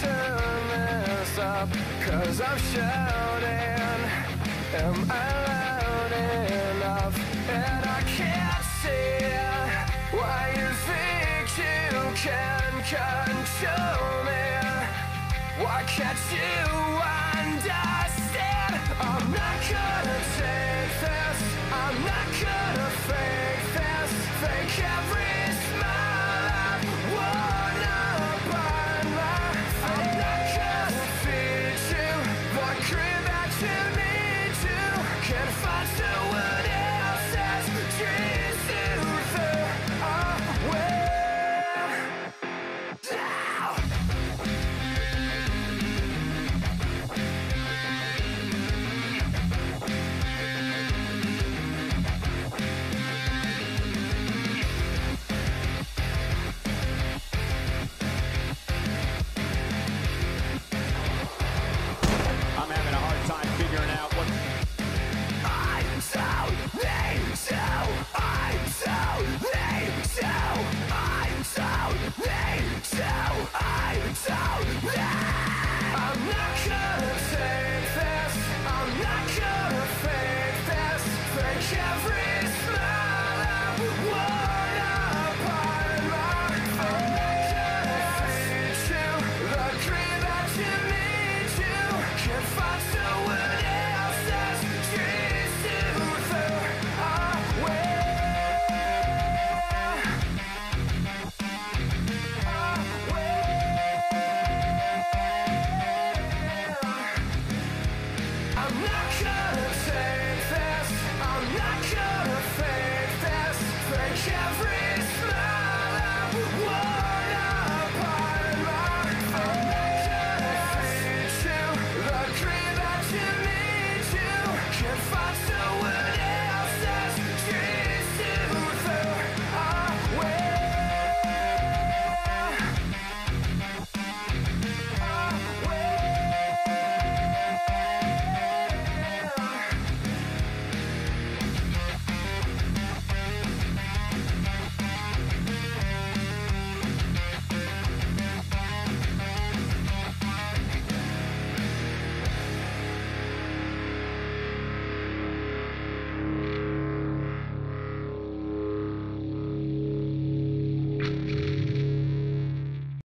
turn this up? Cause I'm shouting. Am I loud enough? And I can't see why you think you can control me. Why can't you understand? I'm not gonna take this. I'm not gonna